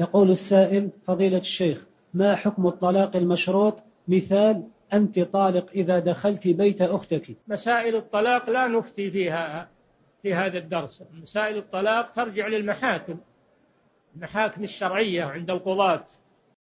يقول السائل فضيلة الشيخ ما حكم الطلاق المشروط؟ مثال أنت طالق إذا دخلت بيت أختك. مسائل الطلاق لا نفتي فيها في هذا الدرس. مسائل الطلاق ترجع للمحاكم. المحاكم الشرعية عند القضاة.